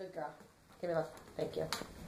Good girl. Give me a love. Thank you.